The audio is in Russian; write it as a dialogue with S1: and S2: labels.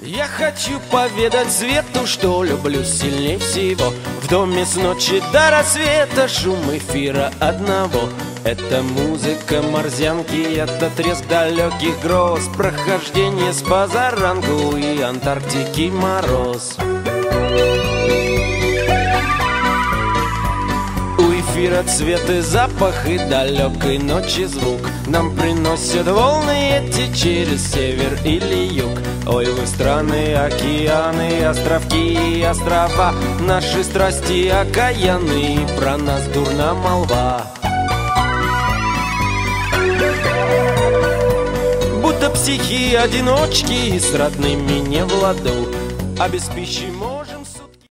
S1: Я хочу поведать свету, что люблю сильнее всего. В доме с ночи до рассвета шум эфира одного. Это музыка морзянки, это треск далеких гроз. Прохождение с позаранку и Антарктики мороз эфира цвет и запах и далекой ночи звук. Нам приносят волны эти через север или юг. Ой, вы страны, океаны, островки и острова. Наши страсти окаянные, про нас дурна молва. Будто психи одиночки с родными не в ладу. А без пищи